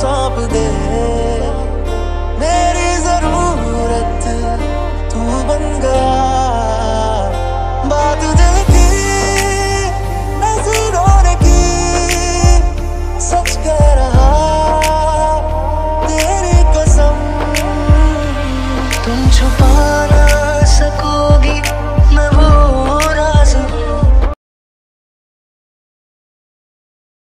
सौंप दे। मेरी ज़रूरत तू बन गया। बात दिल की नज़रों ने की, सच कह रहा, तेरी कसम तुम छुपा